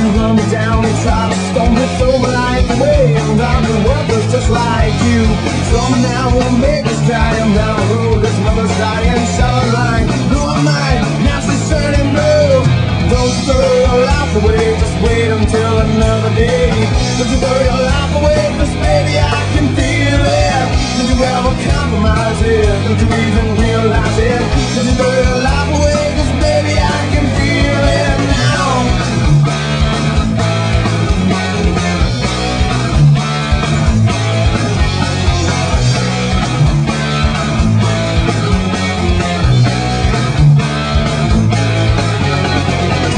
you run me down in traps Don't me throw my life away I'm not a just like you. Somehow we'll make this die I'm down the road that's never starting Shower line, blue mind, nasty shining blue Don't throw your life away. Just wait until another day. Don't you throw your life away. Cause baby I can feel it. Did you ever compromise it? Don't you even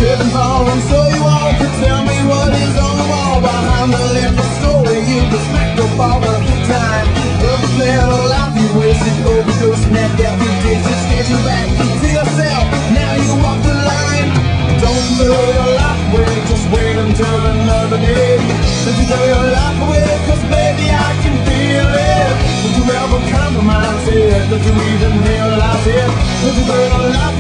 living home So you all could tell me what is on the wall Behind the you all the time. Life you wasted back to yourself. Now you walk the line. Don't throw your life away Just wait until another day. Don't you throw your life baby I can feel it. Don't you ever compromise it. Don't you even realize it. Don't you throw your life